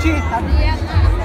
tchau Tá?